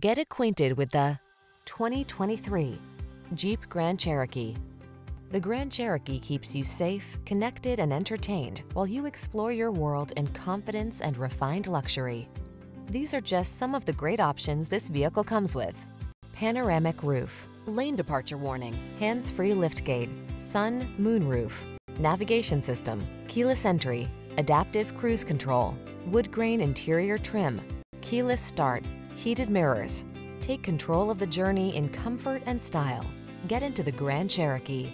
Get acquainted with the 2023 Jeep Grand Cherokee. The Grand Cherokee keeps you safe, connected, and entertained while you explore your world in confidence and refined luxury. These are just some of the great options this vehicle comes with. Panoramic roof, lane departure warning, hands-free liftgate, sun, moon roof, navigation system, keyless entry, adaptive cruise control, wood grain interior trim, keyless start, heated mirrors. Take control of the journey in comfort and style. Get into the Grand Cherokee.